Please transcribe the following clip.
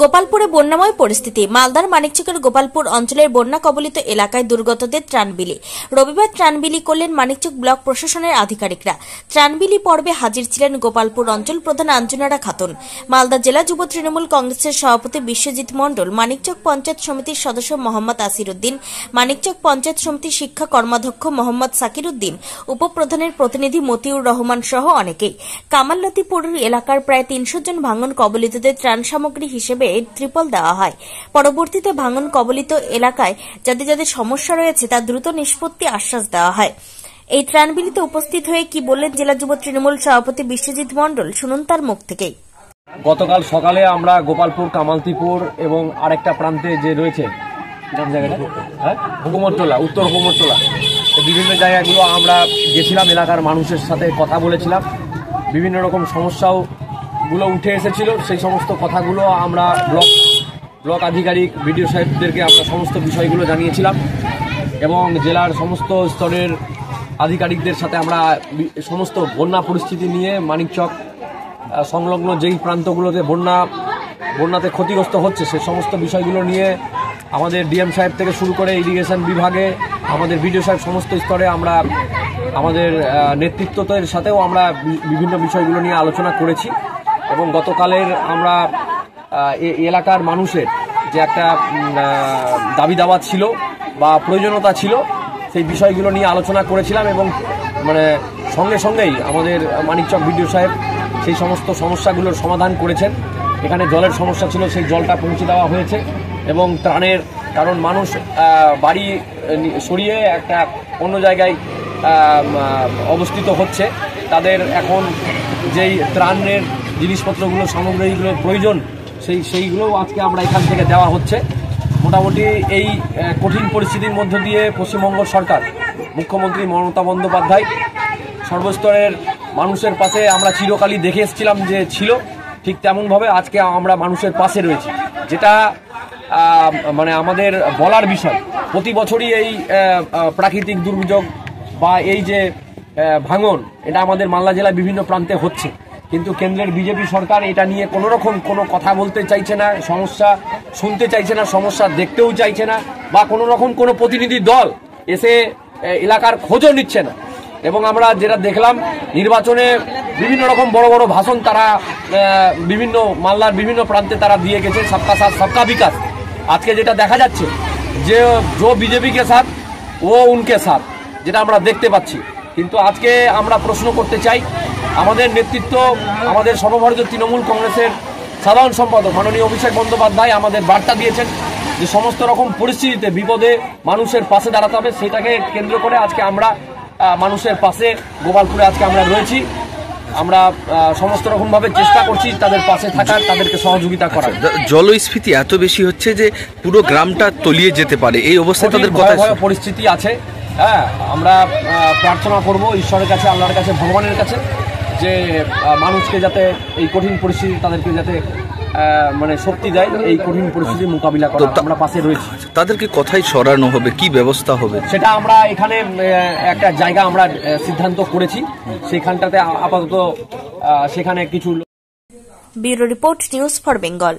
গোপালপুরে বন্যাময় পরিস্থিতি। মালদার মানিকচকের গোপালপুর অঞ্চলের বন্যা কবলিত এলাকায় দুর্গতদের ত্রাণ বিলি রবিবার ত্রাণ বিলি করলেন মানিকচক ব্লক প্রশাসনের আধিকারিকরা। ত্রাণ বিলি পর্বে হাজির ছিলেন গোপালপুর অঞ্চল প্রধান আঞ্জনারা খাতুন। মালদা জেলা যুব তৃণমূল কংগ্রেসের সভাপতি বিশ্বজিৎ মণ্ডল, মানিকচক পঞ্চায়েত সমিতির সদস্য মোহাম্মদ আসিরুদ্দিন মানিকচক পঞ্চায়েত সমিতির শিক্ষা কর্মাধ্যক্ষ মোহাম্মদ সাকির উদ্দিন, উপপ্রধানের প্রতিনিধি মতিউর রহমান সহ অনেকেই। কামাললতিপুর এলাকার প্রায় তিনশো জন ভাঙন কবলিতদের ত্রাণ সামগ্রী হিসেবে ত্রিপল দেওয়া হয়। পরবর্তীতে ভাঙন কবলিত এলাকায় যাদের যাদের সমস্যা রয়েছে তা দ্রুত নিষ্পত্তি আশ্বাস দেওয়া হয়। এই ত্রাণবিলিতে উপস্থিত হয়ে কি বললেন জেলা যুব তৃণমূল সভাপতি বিশ্বজিৎ মণ্ডল শুনুন তার মুখ থেকেই। গতকাল সকালে আমরা গোপালপুর কামালতিপুর এবং আরেকটা প্রান্তে যে রয়েছে কোন হ্যাঁ? উত্তর হুকুমতটোলা তো বিভিন্ন জায়গাগুলো আমরা গেছিলাম এলাকার মানুষের সাথে কথা বলেছিলাম। বিভিন্ন রকম সমস্যাও গুলো উঠে এসেছিল সেই সমস্ত কথাগুলো আমরা ব্লক ব্লক আধিকারিক বিডিও সাহেবদেরকে আমরা সমস্ত বিষয়গুলো জানিয়েছিলাম এবং জেলার সমস্ত স্তরের আধিকারিকদের সাথে আমরা সমস্ত বন্যা পরিস্থিতি নিয়ে মানিকচক সংলগ্ন যেই প্রান্তগুলোতে বন্যা বন্যাতে ক্ষতিগ্রস্ত হচ্ছে সে সমস্ত বিষয়গুলো নিয়ে আমাদের ডিএম সাহেব থেকে শুরু করে ইরিগেশন বিভাগে আমাদের বিডিও সাহেব সমস্ত স্তরে আমরা আমাদের আহ, নেতৃত্বদের সাথেও আমরা বিভিন্ন বিষয়গুলো নিয়ে আলোচনা করেছি। এবং গতকালের আমরা এলাকার মানুষের যে একটা দাবি দাওয়া ছিল বা প্রয়োজনীয়তা ছিল, সেই বিষয়গুলো নিয়ে আলোচনা করেছিলাম এবং মানে সঙ্গে সঙ্গেই আমাদের মানিকচক বিডিও সাহেব সেই সমস্ত সমস্যাগুলোর সমাধান করেছেন। এখানে জলের সমস্যা ছিল, সেই জলটা পৌঁছে দেওয়া হয়েছে এবং ত্রাণের কারণ মানুষ বাড়ি সরিয়ে একটা অন্য জায়গায় অবস্থিত হচ্ছে। তাদের এখন যেই ত্রাণের জিনিসপত্রগুলো সামগ্রীগুলোর প্রয়োজন, সেই, সেইগুলোও আজকে আমরা এখান থেকে দেওয়া হচ্ছে। মোটামুটি এই কঠিন পরিস্থিতির মধ্য দিয়ে পশ্চিমবঙ্গ সরকার, মুখ্যমন্ত্রী মমতা বন্দ্যোপাধ্যায়, সর্বস্তরের মানুষের পাশে আমরা চিরকালই দেখে এসেছিলাম যে ছিল, ঠিক তেমনভাবে আজকে আমরা মানুষের পাশে রয়েছি। যেটা মানে আমাদের বলার বিষয়, প্রতি বছরই এই প্রাকৃতিক দুর্যোগ বা এই যে ভাঙন, এটা আমাদের মালদা জেলায় বিভিন্ন প্রান্তে হচ্ছে। কিন্তু কেন্দ্রের বিজেপি সরকার এটা নিয়ে কোনো রকম কোনো কথা বলতে চাইছে না, সমস্যা শুনতে চাইছে না, সমস্যা দেখতেও চাইছে না বা কোনো রকম কোনো প্রতিনিধি দল এসে এলাকার খোঁজও নিচ্ছে না। এবং আমরা যেটা দেখলাম, নির্বাচনে বিভিন্ন রকম বড় বড় ভাষণ তারা বিভিন্ন মালদার বিভিন্ন প্রান্তে তারা দিয়ে গেছে, সবকা সাথ, সবকা বিকাশ। আজকে যেটা দেখা যাচ্ছে, যে জো বিজেপি কে সাথ, ও উনকে সাথ, যেটা আমরা দেখতে পাচ্ছি। কিন্তু আজকে আমরা প্রশ্ন করতে চাই আমাদের নেতৃত্ব আমাদের সর্বভারতীয় তৃণমূল কংগ্রেসের সাধারণ সম্পাদক মাননীয় অভিষেক বন্দ্যোপাধ্যায় আমাদের বার্তা দিয়েছেন যে সমস্ত রকম পরিস্থিতিতে বিপদে মানুষের পাশে দাঁড়াতে হবে। সেটাকে কেন্দ্র করে আজকে আমরা মানুষের পাশে গোপালপুরে আজকে আমরা রয়েছি। আমরা সমস্ত রকমভাবে চেষ্টা করছি তাদের পাশে থাকার তাদেরকে সহযোগিতা করার। জলস্ফীতি এত বেশি হচ্ছে যে পুরো গ্রামটা তলিয়ে যেতে পারে। এই অবস্থায় তাদের ভয়াবহ পরিস্থিতি আছে। হ্যাঁ আমরা প্রার্থনা করব ঈশ্বরের কাছে আল্লাহর কাছে ভগবানের কাছে। যে মানুষকে যাতে এই কঠিন পরিস্থিতি তাদেরকে যাতে মানে শক্তি দেয় এই কঠিন পরিস্থিতির মোকাবিলা করা আমরা পাশে রয়েছি। তাদেরকে কথাই সরানো হবে? কি ব্যবস্থা হবে? সেটা আমরা এখানে একটা জায়গা আমরা সিদ্ধান্ত করেছি। সেখানটাতে আপাতত সেখানে কিছু bureau report news for Bengal.